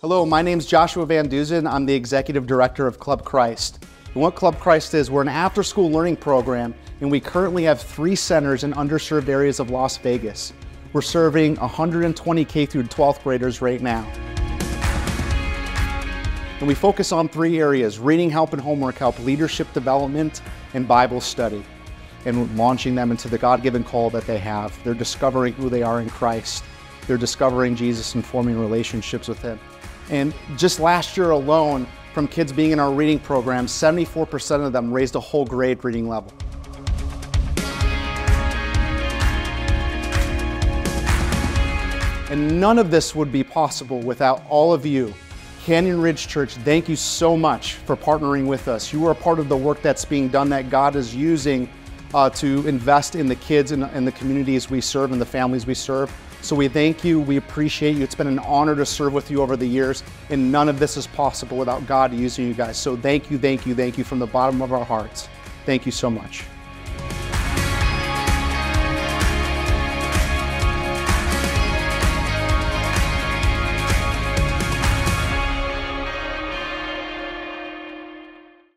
Hello, my name is Joshua Van Duzen. I'm the executive director of Club Christ. And what Club Christ is, we're an after school learning program, and we currently have three centers in underserved areas of Las Vegas. We're serving 120 K through 12th graders right now. And we focus on three areas reading help and homework help, leadership development, and Bible study. And launching them into the God given call that they have. They're discovering who they are in Christ, they're discovering Jesus and forming relationships with Him. And just last year alone, from kids being in our reading program, 74% of them raised a whole grade reading level. And none of this would be possible without all of you. Canyon Ridge Church, thank you so much for partnering with us. You are a part of the work that's being done that God is using uh, to invest in the kids and, and the communities we serve and the families we serve. So we thank you, we appreciate you. It's been an honor to serve with you over the years, and none of this is possible without God using you guys. So thank you, thank you, thank you from the bottom of our hearts. Thank you so much.